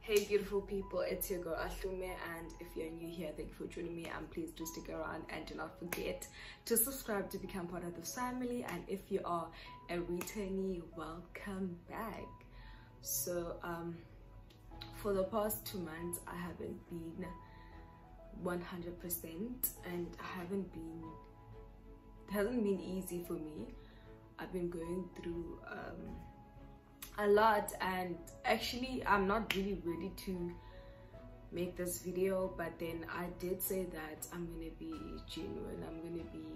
Hey beautiful people, it's your girl Ahlume and if you're new here, thank you for joining me and please do stick around and do not forget to subscribe to become part of the family and if you are a returnee, welcome back. So um for the past two months I haven't been 100% and I haven't been it hasn't been easy for me. I've been going through um a lot and actually i'm not really ready to make this video but then i did say that i'm gonna be genuine i'm gonna be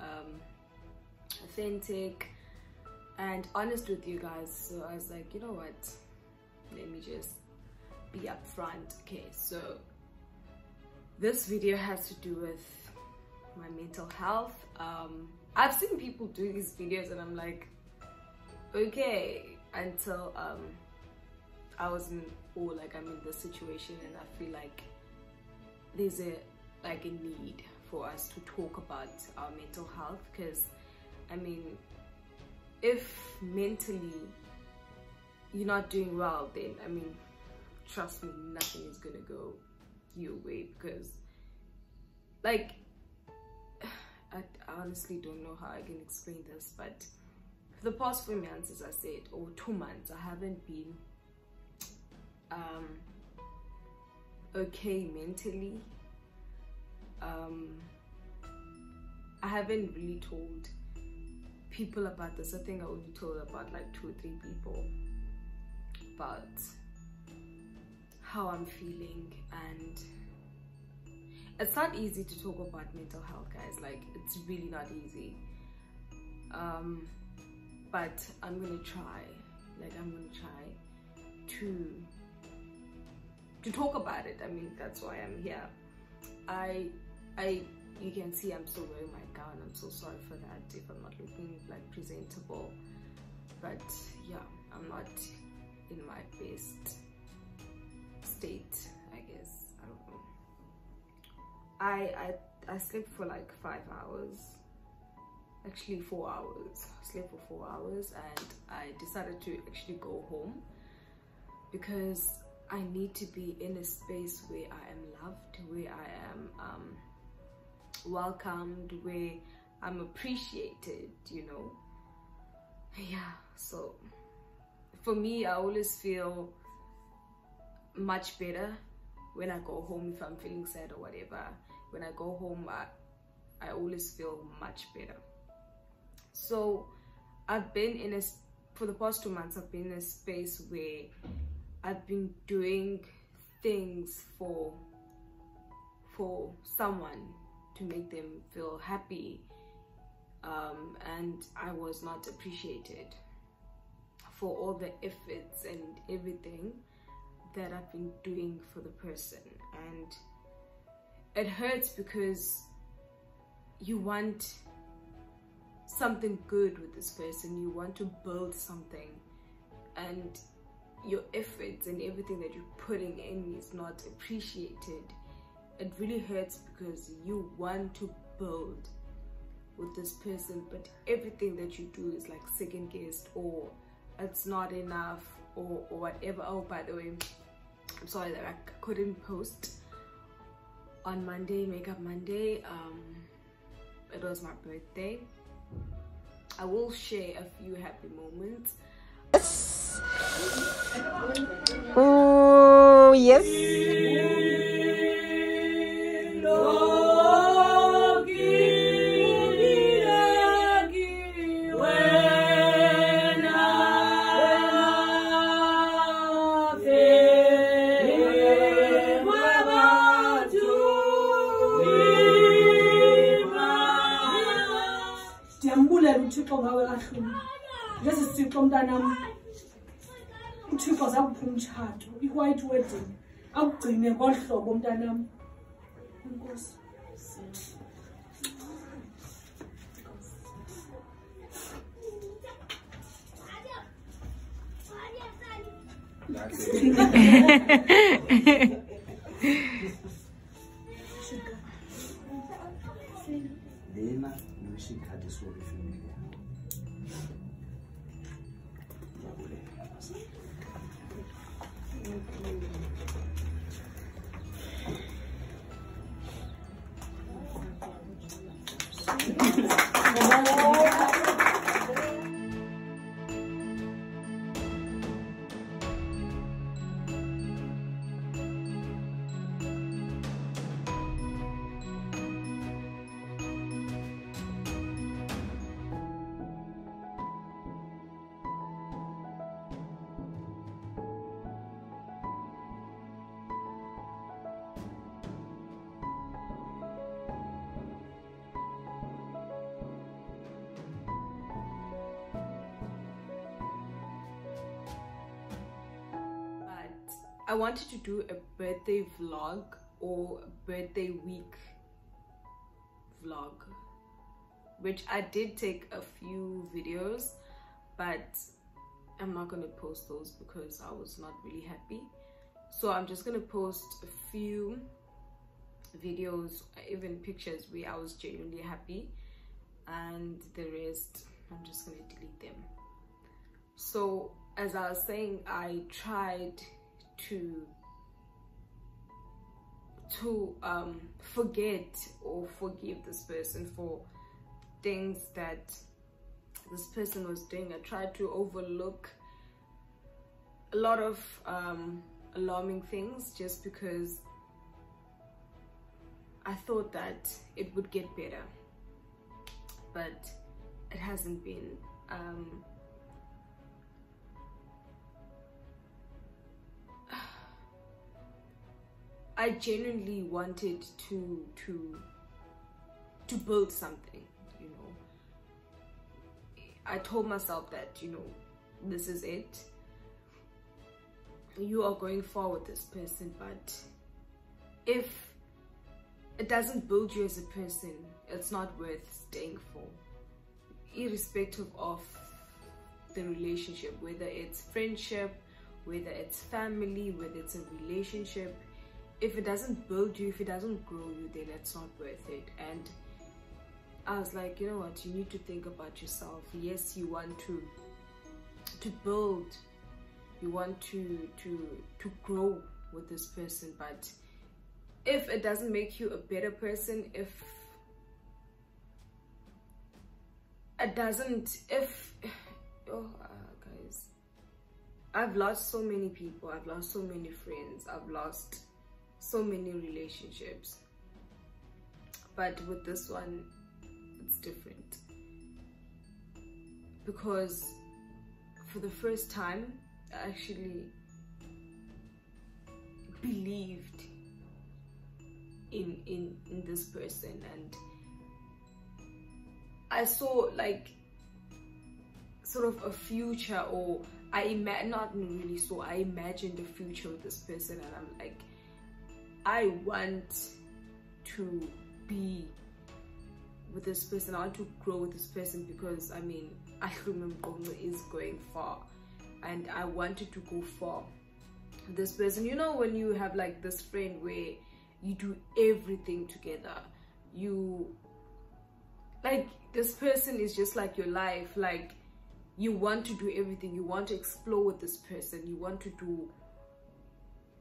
um, authentic and honest with you guys. So i was like you know what? Let me just be upfront. Okay so this video has to do with my mental health um, i've seen people do these videos and i'm like okay until um I was in or like I'm in this situation and I feel like there's a like a need for us to talk about our mental health. Because I mean if mentally you're not doing well then I mean trust me nothing is gonna go your way because like I, honestly don't know how I can explain this but for the past few months as i said or two months i haven't been um okay mentally. Um i haven't really told people about this. I think i only told about like two or three people about how i'm feeling and it's not easy to talk about mental health guys. Like it's really not easy. Um but I'm gonna try. Like I'm gonna try to to talk about it. I mean that's why I'm here. I I you can see I'm still wearing my gown. I'm so sorry for that if I'm not looking like presentable. But yeah I'm not in my best I I, I slept for like five hours. Actually four hours. I slept for four hours and i decided to actually go home because i need to be in a space where i am loved where i am um, welcomed where i'm appreciated you know? Yeah so for me i always feel much better when i go home if i'm feeling sad or whatever when i go home i, I always feel much better. So i've been in a for the past two months i've been in a space where i've been doing things for for someone to make them feel happy um, and i was not appreciated for all the efforts and everything that i've been doing for the person. And it hurts because you want something good with this person. You want to build something. And your efforts and everything that you're putting in is not appreciated. It really hurts because you want to build with this person but everything that you do is like second guessed or it's not enough or, or whatever. Oh by the way i'm sorry that i couldn't post on monday makeup monday um it was my birthday I will share a few happy moments. Yes. Oh, yes. concurso. Sim. I wanted to do a birthday vlog or birthday week vlog which I did take a few videos but I'm not gonna post those because I was not really happy. So I'm just gonna post a few videos even pictures where I was genuinely happy and the rest I'm just gonna delete them. So as I was saying I tried to to um, forget or forgive this person for things that this person was doing. I tried to overlook a lot of um, alarming things just because I thought that it would get better, but it hasn't been. Um, I genuinely wanted to to to build something, you know. I told myself that, you know, this is it. You are going far with this person, but if it doesn't build you as a person, it's not worth staying for. Irrespective of the relationship, whether it's friendship, whether it's family, whether it's a relationship, if it doesn't build you, if it doesn't grow you, then it's not worth it. And I was like, you know what, you need to think about yourself. Yes, you want to to build, you want to to to grow with this person, but if it doesn't make you a better person, if it doesn't, if oh uh, guys, I've lost so many people, I've lost so many friends, I've lost so many relationships. But with this one it's different. Because for the first time I actually believed in in in this person. And I saw like sort of a future or I imagine not really so I imagined the future of this person. And I'm like I want to be with this person. I want to grow with this person because I mean, Ahlume is going far and I wanted to go far. This person, you know, when you have like this friend where you do everything together, you like this person is just like your life, like you want to do everything, you want to explore with this person, you want to do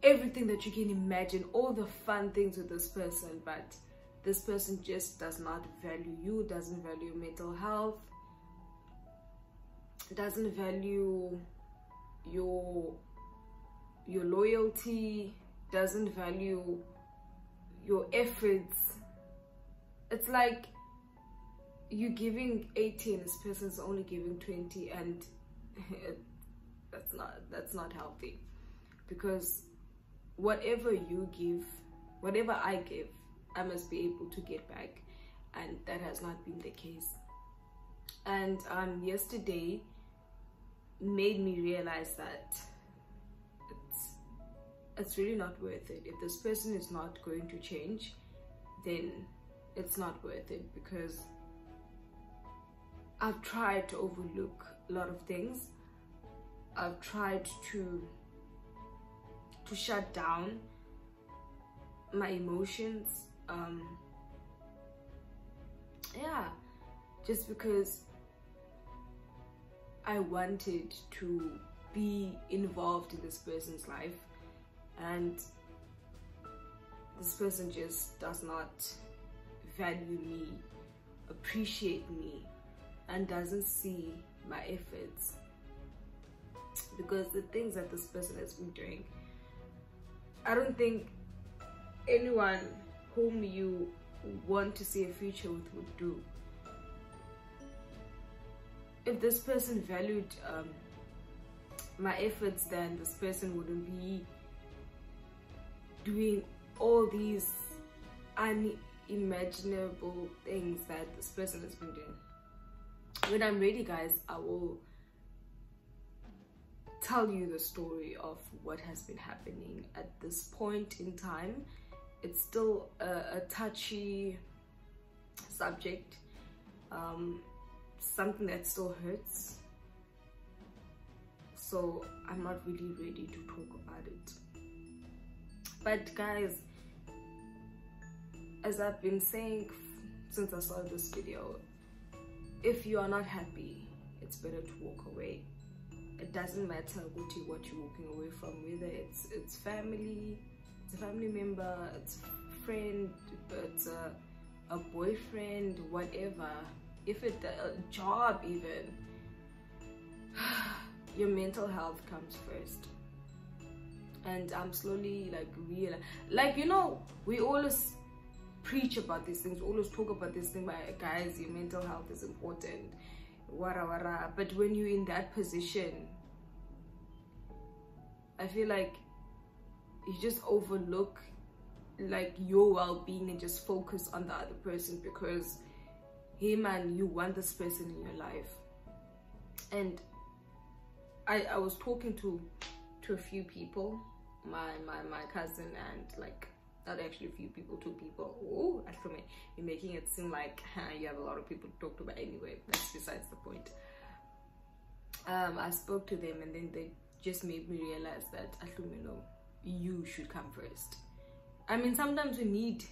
everything that you can imagine, all the fun things with this person, but this person just does not value you, doesn't value mental health, doesn't value your your loyalty, doesn't value your efforts. It's like you're giving 18, this person's only giving 20 and that's not that's not healthy because whatever you give, whatever I give, I must be able to get back. And that has not been the case. And um, yesterday made me realize that it's, it's really not worth it. If this person is not going to change, then it's not worth it because I've tried to overlook a lot of things. I've tried to to shut down my emotions um yeah just because i wanted to be involved in this person's life and this person just does not value me appreciate me and doesn't see my efforts. Because the things that this person has been doing I don't think anyone whom you want to see a future with would do. If this person valued um, my efforts, then this person wouldn't be doing all these unimaginable things that this person has been doing. When I'm ready, guys, I will tell you the story of what has been happening at this point in time. It's still a, a touchy subject, um, something that still hurts. So I'm not really ready to talk about it. But guys, as I've been saying since I started this video, if you are not happy, it's better to walk away it doesn't matter what you what you're walking away from whether it's it's family it's a family member it's friend it's a, a boyfriend whatever. If it's a job even your mental health comes first. And i'm slowly like real like you know we always preach about these things always talk about this thing but guys your mental health is important wara wara. But when you're in that position i feel like you just overlook like your well-being and just focus on the other person because hey man you want this person in your life. And i i was talking to to a few people my my my cousin and like not actually a few people two people oh actually you're making it seem like huh, you have a lot of people to talk to but anyway that's besides the point. Um i spoke to them and then they just made me realize that know you should come first. I mean sometimes we need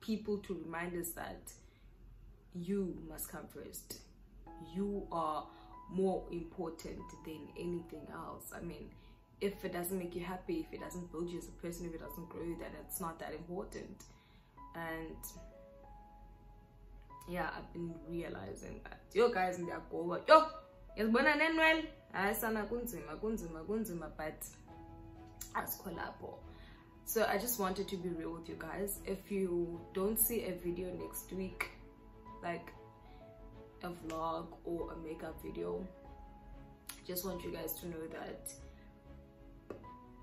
people to remind us that you must come first. You are more important than anything else. I mean if it doesn't make you happy if it doesn't build you as a person if it doesn't grow you then it's not that important. And yeah i've been realizing that. Yo guys in their goal yo yazibona nenwele. Hayi sana kunzima kunzima kunzima but asikho lapho so i just wanted to be real with you guys. If you don't see a video next week like a vlog or a makeup video just want you guys to know that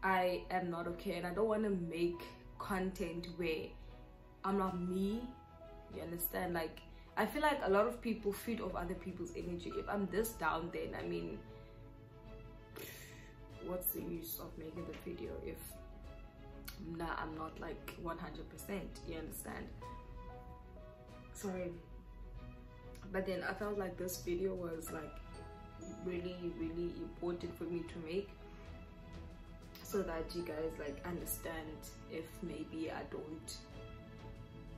I am not okay and I don't want to make content where I'm not me. You understand? Like, I feel like a lot of people feed off other people's energy. If I'm this down, then I mean, what's the use of making the video if nah, I'm not like 100%? You understand? Sorry. But then I felt like this video was like really, really important for me to make so that you guys like understand if maybe I don't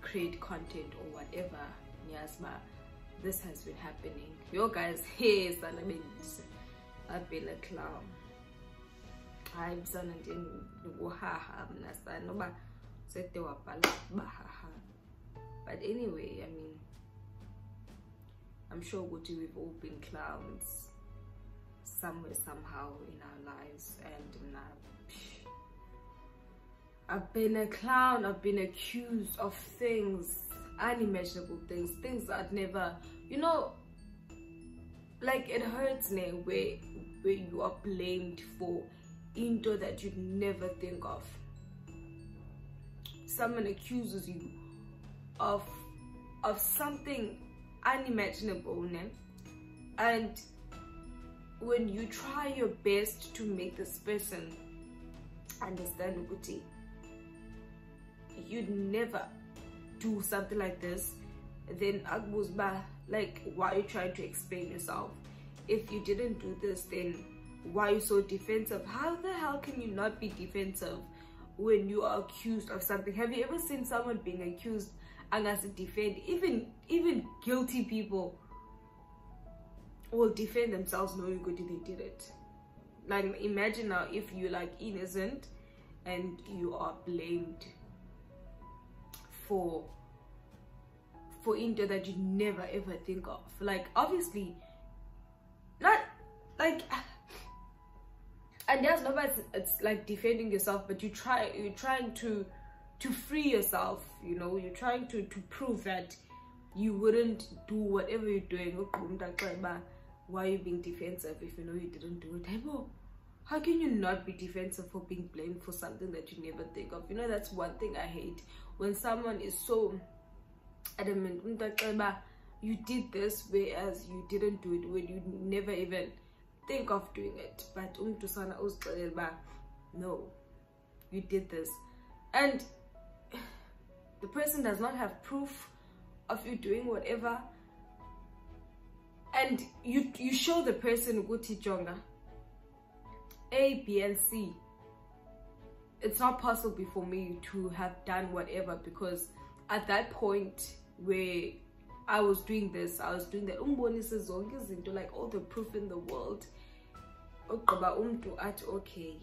create content or whatever but this has been happening. Yo guys hey mean I've been a clown um, I'm mna sana noba sete wabhala bahaha but anyway I mean I'm sure we've all been clowns somewhere somehow in our lives and I've been a clown, I've been accused of things, unimaginable things, things I'd never, you know, like it hurts me where, where you are blamed for into that you'd never think of. Someone accuses you of of something unimaginable, ne? and when you try your best to make this person understand you'd never do something like this then akubuzba like why are you trying to explain yourself? If you didn't do this then why are you so defensive? How the hell can you not be defensive when you are accused of something? Have you ever seen someone being accused? And as a defend even even guilty people will defend themselves knowing good they did it like imagine now if you like innocent and you are blamed for for India that you never ever think of. Like obviously, not like, and there's nobody. It's like defending yourself, but you try. You're trying to to free yourself. You know, you're trying to to prove that you wouldn't do whatever you're doing. Why are you being defensive if you know you didn't do it? how can you not be defensive for being blamed for something that you never think of? You know that's one thing i hate. When someone is so adamant you did this whereas you didn't do it when you never even think of doing it. But no you did this. And the person does not have proof of you doing whatever and you you show the person ukuthi jonga a b and c it's not possible for me to have done whatever because at that point where I was doing this, I was doing that. Umbonise zonke izinto like all the proof in the world. Ogqiba umntu athi okay.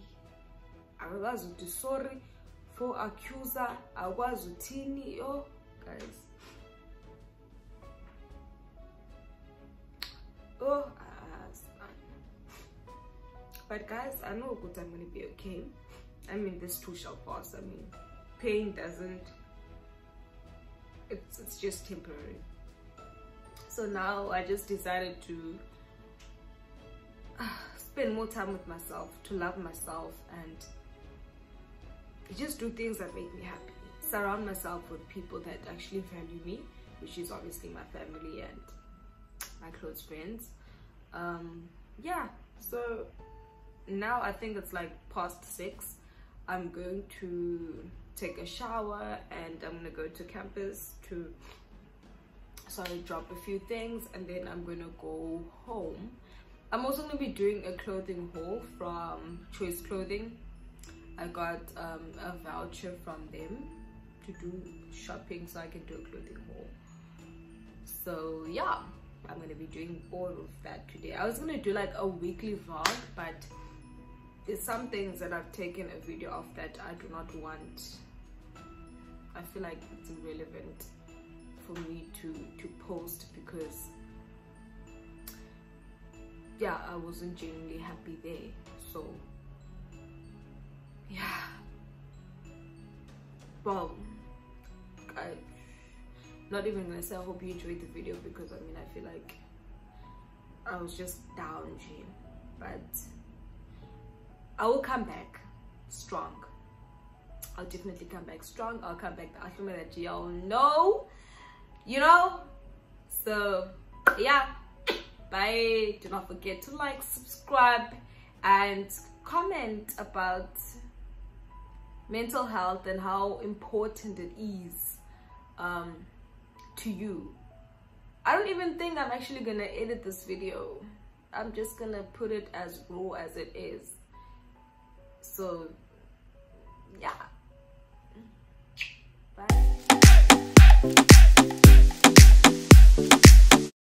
Akakwazi uthi sorry for accuser, akwazi uthini. Oh, guys. Oh, but guys, I know good I'm gonna be okay. I mean, this too shall pass. I mean, pain doesn't. It's it's just temporary. So now I just decided to uh, spend more time with myself, to love myself, and just do things that make me happy. Surround myself with people that actually value me, which is obviously my family and close friends. Um, yeah, so now I think it's like past six. I'm going to take a shower and I'm gonna go to campus to sorry drop a few things and then I'm gonna go home. I'm also gonna be doing a clothing haul from Choice Clothing. I got um, a voucher from them to do shopping so I can do a clothing haul. So yeah I'm gonna be doing all of that today I was gonna do like a weekly vlog but there's some things that I've taken a video of that I do not want. I feel like it's irrelevant for me to to post because yeah, I wasn't genuinely happy there. So yeah. Well, I not even gonna say I hope you enjoyed the video because I mean I feel like I was just down, G. But I will come back strong. I'll definitely come back strong. I'll come back the Ahlume that y'all know. You know? So yeah. Bye. Do not forget to like, subscribe, and comment about mental health and how important it is um, to you. I don't even think I'm actually gonna edit this video. I'm just gonna put it as raw as it is so yeah bye